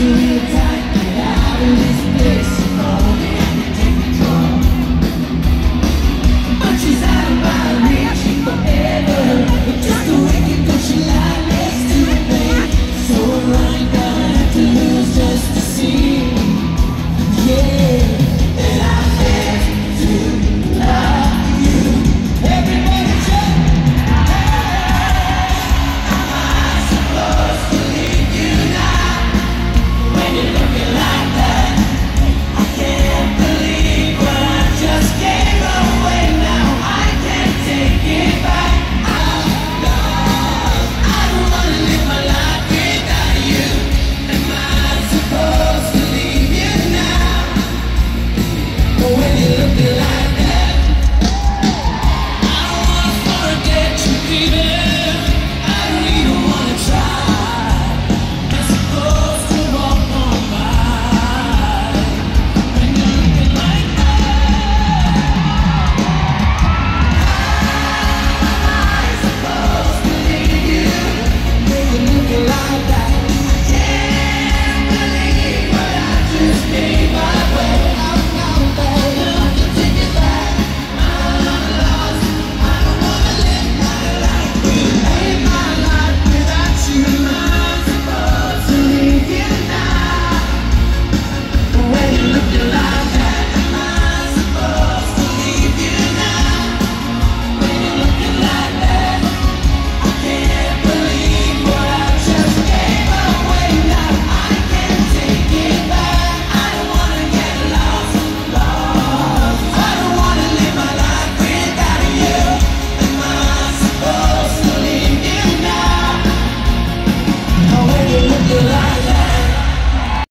to you.